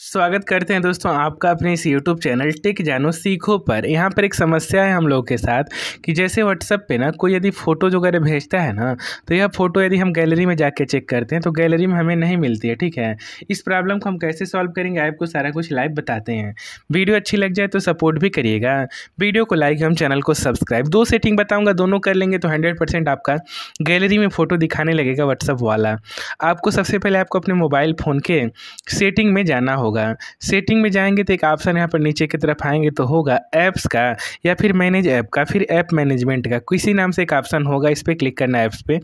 स्वागत करते हैं दोस्तों आपका अपने इस यूट्यूब चैनल टिक जानो सीखो पर। यहाँ पर एक समस्या है हम लोगों के साथ कि जैसे व्हाट्सअप पे ना कोई यदि फ़ोटो जो वगैरह भेजता है ना तो यह फ़ोटो यदि हम गैलरी में जाके चेक करते हैं तो गैलरी में हमें नहीं मिलती है, ठीक है? इस प्रॉब्लम को हम कैसे सॉल्व करेंगे, आपको सारा कुछ लाइव बताते हैं। वीडियो अच्छी लग जाए तो सपोर्ट भी करिएगा। वीडियो को लाइक हम चैनल को सब्सक्राइब, दो सेटिंग बताऊँगा, दोनों कर लेंगे तो हंड्रेड आपका गैलरी में फ़ोटो दिखाने लगेगा व्हाट्सअप वाला। आपको सबसे पहले आपको अपने मोबाइल फ़ोन के सेटिंग में जाना होगा। सेटिंग सेटिंग में जाएँगे तो एक ऑप्शन यहाँ पर नीचे की तरफ़ आएँगे तो होगा ऐप्स का या फिर मैनेज ऐप का, फिर ऐप मैनेजमेंट का। किसी नाम से एक ऑप्शन होगा, इस पर क्लिक करना ऐप्स पे।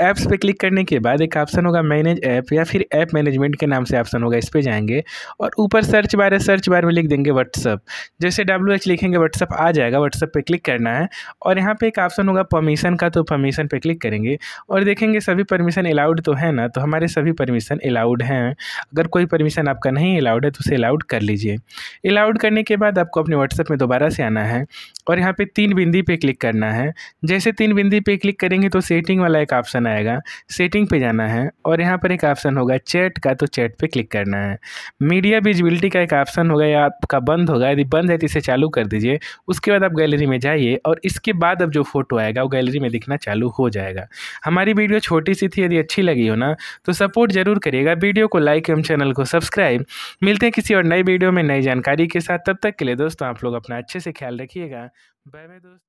ऐप्स पे क्लिक करने के बाद एक ऑप्शन होगा मैनेज ऐप या फिर ऐप मैनेजमेंट के नाम से ऑप्शन होगा, इस पर जाएँगे। और ऊपर सर्च बार है सर्च बार में लिख देंगे व्हाट्सअप जैसे डब्ल्यू एच लिखेंगे व्हाट्सअप आ जाएगा व्हाट्सअप पर क्लिक करना है। और यहाँ पर एक ऑप्शन होगा परमिशन का तो परमिशन पर क्लिक करेंगे। और देखेंगे सभी परमिशन अलाउड तो है ना तो हमारे सभी परमिशन अलाउड हैं। अगर कोई परमिशन आपका नहीं अलाउड है तो उसे अलाउड कर लीजिए। अलाउड करने के बाद आपको अपने व्हाट्सएप में दोबारा से आना है और यहाँ पे तीन बिंदी पे क्लिक करना है। जैसे तीन बिंदी पे क्लिक करेंगे तो सेटिंग वाला एक ऑप्शन आएगा। सेटिंग पे जाना है और यहाँ पर एक ऑप्शन होगा चैट का तो चैट पे क्लिक करना है। मीडिया विजिबिलिटी का एक ऑप्शन होगा या आपका बंद होगा। यदि बंद है तो इसे चालू कर दीजिए। उसके बाद आप गैलरी में जाइए और इसके बाद अब जो फ़ोटो आएगा वो गैलरी में दिखना चालू हो जाएगा। हमारी वीडियो छोटी सी थी, यदि अच्छी लगी हो ना तो सपोर्ट ज़रूर करिएगा। वीडियो को लाइक एवं चैनल को सब्सक्राइब मिलते हैं किसी और नई वीडियो में नई जानकारी के साथ। तब तक के लिए दोस्तों, आप लोग अपना अच्छे से ख्याल रखिएगा। बाय बाय दोस्तों।